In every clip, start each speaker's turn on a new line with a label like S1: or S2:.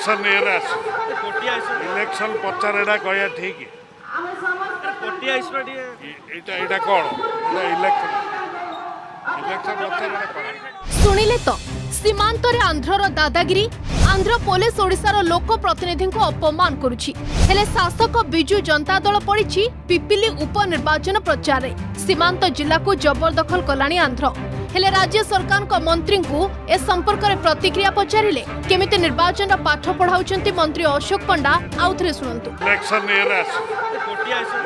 S1: Election ଇଏରେ ଆସ election ପ୍ରଚାର ଏଇଟା କହିବା ଠିକ୍ ଏଇଟା ଏଇଟା କ'ଣ ଇଲେକ୍ସନ୍ ଇଲେକ୍ସନ୍ ପ୍ରଚାର
S2: ଶୁଣିଲେ ତ ସୀମାନ୍ତରେ ଆନ୍ଧ୍ରର ଦାଦାଗିରି ଆନ୍ଧ୍ର ପୋଲିସ ଓଡ଼ିଶାର ଲୋକପ୍ରତିନିଧିଙ୍କୁ ଅପମାନ କରୁଛି ହେଲେ ଶାସକ ବିଜୁ ଜନତା ଦଳ ପଡ଼ିଛି ପିପିଲି ଉପନିର୍ବାଚନ ପ୍ରଚାରରେ ସୀମାନ୍ତ ଜିଲ୍ଲାକୁ ଜବରଦଖଲ କଲାଣି ଆନ୍ଧ୍ର ହେଲେ ରାଜ୍ୟ ସରକାରଙ୍କ ମନ୍ତ୍ରୀଙ୍କୁ ଏ ସମ୍ପର୍କରେ ପ୍ରତିକ୍ରିୟା ପଚାରିଲେ କେମିତି ନିର୍ବାଚନ ପାଠ ପଢ଼ାଉଛନ୍ତି ମନ୍ତ୍ରୀ ଅଶୋକ ପଣ୍ଡା ଆଉ ଥରେ ଶୁଣନ୍ତୁ
S1: ଇଲେକ୍ସନ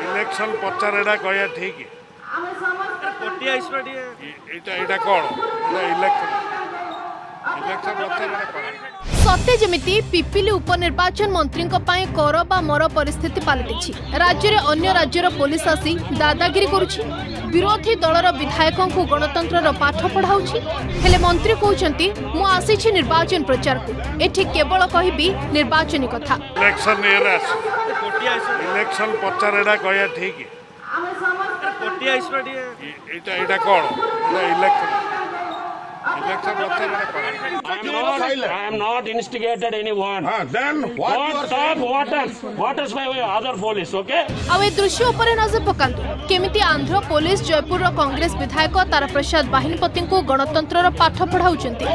S1: ଇଲେକ୍ସନ ପଚାର ଏଇଟା କହିବା ଠିକ ଏଇଟା କ'ଣ ଇଲେକ୍ସନ
S2: সত্যি যেমি পিপিলি উপনির্বাচন মন্ত্রী কর বা মর পরিস্থিতি পাল্টিছি রাজ্যের অন্য রাজ্যর পুলিশ আসি দাদাগিরি করুছি
S1: বিরোধী দলর বিধায়ক
S3: গণতন্ত্রর পাঠ
S1: পড়াও হলে মন্ত্রী কৌছন্তি মু
S3: আসিছি নির্বাচন প্রচার
S1: এটি কেবল কহবি নির্বাচনী কথা ঠিক এটা এটা কোন election
S4: I am not. I am not instigated anyone.
S5: Ah, then what? Don't
S4: talk.
S5: What
S4: else? What else? My other police. Okay.
S2: ଆଉ ଏ ଦୃଶ୍ୟ ଉପରେ ନଜର ପକାନ୍ତୁ କେମିତି ଆନ୍ଧ୍ର ପୋଲିସ ଜୟପୁରର କଂଗ୍ରେସ ବିଧାୟକ ତାରାପ୍ରସାଦ ବାହିନପତିଙ୍କୁ ଗଣତନ୍ତ୍ରର ପାଠ ପଢ଼ାଉଛନ୍ତି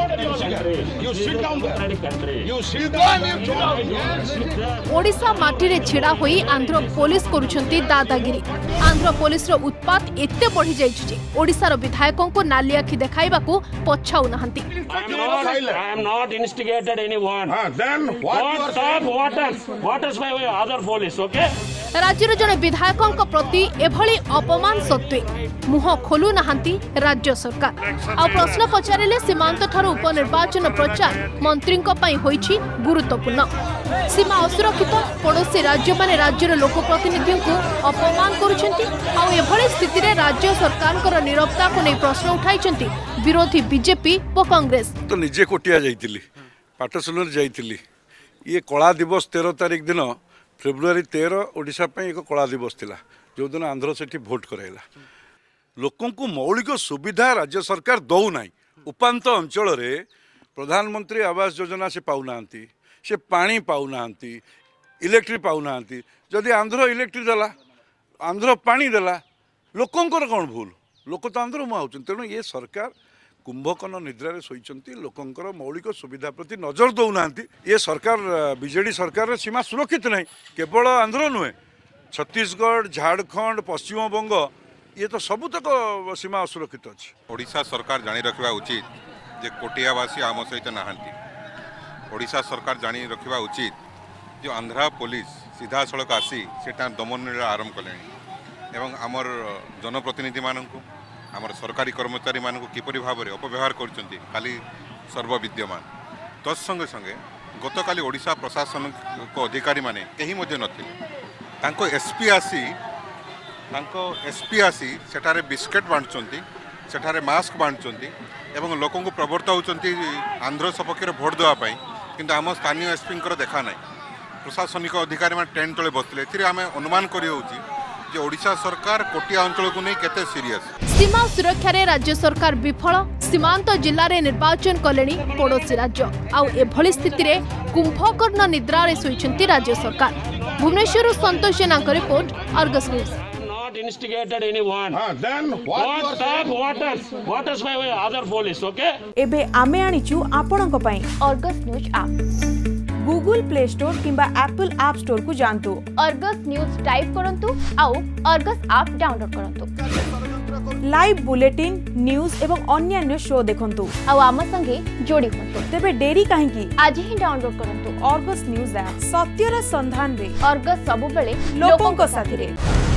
S2: ଓଡ଼ିଶା ମାଟିରେ ଛିଡ଼ା ହୋଇ ଆନ୍ଧ୍ର ପୋଲିସ କରୁଛନ୍ତି ଦାଦାଗିରି ଆନ୍ଧ୍ର ପୋଲିସର ଉତ୍ପାତ ଏତେ ବଢ଼ିଯାଇଛି ଯେ ଓଡ଼ିଶାର ବିଧାୟକଙ୍କୁ ନାଲିଆଖି ଦେଖାଇବାକୁ Chow Nahanti.
S4: I am not, I am not instigated anyone.
S5: Ah, then what?
S4: Don't
S5: talk
S4: waters. Waters by other police, okay?
S2: ରାଜ୍ୟର ଜଣେ ବିଧାୟକଙ୍କ ପ୍ରତି ଏଭଳି ଅପମାନ ସତ୍ତ୍ୱେ ମୁହଁ ଖୋଲୁ ନାହାନ୍ତି ରାଜ୍ୟ ସରକାର ଆଉ ପ୍ରଶ୍ନ ପଚାରିଲେ ସୀମାନ୍ତଠାରୁ ଉପନିର୍ବାଚନ ପ୍ରଚାର ମନ୍ତ୍ରୀଙ୍କ ପାଇଁ ହୋଇଛି ଗୁରୁତ୍ୱପୂର୍ଣ୍ଣ ସୀମା ଅସୁରକ୍ଷିତ ପଡ଼ୋଶୀ ରାଜ୍ୟମାନେ ରାଜ୍ୟର ଲୋକପ୍ରତିନିଧିଙ୍କୁ ଅପମାନ କରୁଛନ୍ତି ଆଉ ଏଭଳି ସ୍ଥିତିରେ ରାଜ୍ୟ ସରକାରଙ୍କର ନିରବତାକୁ ନେଇ ପ୍ରଶ୍ନ ଉଠାଇଛନ୍ତି ବିରୋଧୀ ବିଜେପି ଓ କଂଗ୍ରେସ
S6: ତ ନିଜେ କୋଟିଆ ଯାଇଥିଲି ପାଟସୁଲରେ ଯାଇଥିଲି ଇଏ କଳା ଦିବସ ତେର ତାରିଖ ଦିନ ଫେବୃଆରୀ ତେର ଓଡ଼ିଶା ପାଇଁ ଏକ କଳା ଦିବସ ଥିଲା ଯେଉଁଦିନ ଆନ୍ଧ୍ର ସେଠି ଭୋଟ୍ କରାଇଲା ଲୋକଙ୍କୁ ମୌଳିକ ସୁବିଧା ରାଜ୍ୟ ସରକାର ଦେଉନାହିଁ ଉପାନ୍ତ ଅଞ୍ଚଳରେ ପ୍ରଧାନମନ୍ତ୍ରୀ ଆବାସ ଯୋଜନା ସେ ପାଉନାହାନ୍ତି ସେ ପାଣି ପାଉନାହାନ୍ତି ଇଲେକ୍ଟ୍ରି ପାଉନାହାନ୍ତି ଯଦି ଆନ୍ଧ୍ର ଇଲେକ୍ଟ୍ରି ଦେଲା ଆନ୍ଧ୍ର ପାଣି ଦେଲା ଲୋକଙ୍କର କ'ଣ ଭୁଲ ଲୋକ ତ ଆନ୍ଧ୍ର ମୁହାଁ ହେଉଛନ୍ତି ତେଣୁ ଏ ସରକାର कुम्भकर्ण निद्रा सो मौलिक सुविधा प्रति नजर देउना ये सरकार विजेडी सरकार र सीमा सुरक्षित नै केवल आन्ध्र नुहे छशगढ झाडखण्ड पश्चिम तो सबुत सीमा
S7: असुरक्षित अच्छा ओडा सरकार उचित जे कोटियावासी आम सहित नाहाँ ओडा सरकार जाँ रखा उचित पुलिस सीधा सड़क आसी आसिस दमन आरंभ कले आमर जनप्रतिनिधि म ଆମର ସରକାରୀ କର୍ମଚାରୀମାନଙ୍କୁ କିପରି ଭାବରେ ଅପବ୍ୟବହାର କରୁଛନ୍ତି କାଲି ସର୍ବବିଦ୍ୟମାନ ତତ୍ସଙ୍ଗେ ସଙ୍ଗେ ଗତକାଲି ଓଡ଼ିଶା ପ୍ରଶାସନିକ ଅଧିକାରୀମାନେ କେହି ମଧ୍ୟ ନଥିଲେ ତାଙ୍କ ଏସ୍ପି ଆସି ତାଙ୍କ ଏସ୍ପି ଆସି ସେଠାରେ ବିସ୍କେଟ୍ ବାଣ୍ଟୁଛନ୍ତି ସେଠାରେ ମାସ୍କ ବାଣ୍ଟୁଛନ୍ତି ଏବଂ ଲୋକଙ୍କୁ ପ୍ରବର୍ତ୍ତାଉଛନ୍ତି ଆନ୍ଧ୍ର ସପକ୍ଷରେ ଭୋଟ୍ ଦେବା ପାଇଁ କିନ୍ତୁ ଆମ ସ୍ଥାନୀୟ ଏସ୍ପିଙ୍କର ଦେଖା ନାହିଁ ପ୍ରଶାସନିକ ଅଧିକାରୀମାନେ ଟେଣ୍ଟ ତଳେ ବସିଥିଲେ ଏଥିରେ ଆମେ ଅନୁମାନ କରିହେଉଛି যে ওড়িশা সরকার কোটিয়া অঞ্চলকু
S2: নেই কেতে সিরিয়াস সীমা সুরক্ষারে রাজ্য সরকার বিফল সীমান্ত জেলার নির্বাচন কলে পড়োশী রাজ্য আভলি স্থিতিরে কুম্ভকর্ণ নিদ্রারে শুইছেন রাজ্য সরকার Bhubaneswar Santosh Jena report
S4: Argus news not instigated anyone.
S5: Ah, then what? Don't
S4: stop waters. Waters by other police, okay?
S8: ଏବେ ଆମେ ଆଣିଛୁ ଆପଣଙ୍କ ପାଇଁ
S2: Argus news app
S8: Google Play Store কিংবা ଆପଲ ଆପ୍ ଷ୍ଟୋରକୁ ଯାଆନ୍ତୁ
S2: ଅର୍ଗସ୍ ନ୍ୟୁଜ୍ ଟାଇପ୍ କରନ୍ତୁ ଆଉ ଅର୍ଗସ୍ ଆପ୍ ଡାଉନଲୋଡ୍ କରନ୍ତୁ
S8: ଲାଇଭ୍ ବୁଲେଟିନ୍ ନ୍ୟୁଜ୍ ଏବଂ ଅନ୍ୟାନ୍ୟ ଶୋ ଦେଖନ୍ତୁ
S2: ଆଉ ଆମ ସଙ୍ଗେ ଯୋଡ଼ି ହୁଅନ୍ତୁ
S8: ତେବେ ଡେରି କାହିଁକି
S2: ଆଜି ହିଁ ଡାଉନଲୋଡ୍ କରନ୍ତୁ
S8: ଅର୍ଗସ୍ ନ୍ୟୁଜ୍ ଆପ୍ ସତ୍ୟର ସନ୍ଧାନରେ
S2: ଅର୍ଗସ୍ ସବୁବେଳେ
S8: ଲୋକଙ୍କ ସାଥିରେ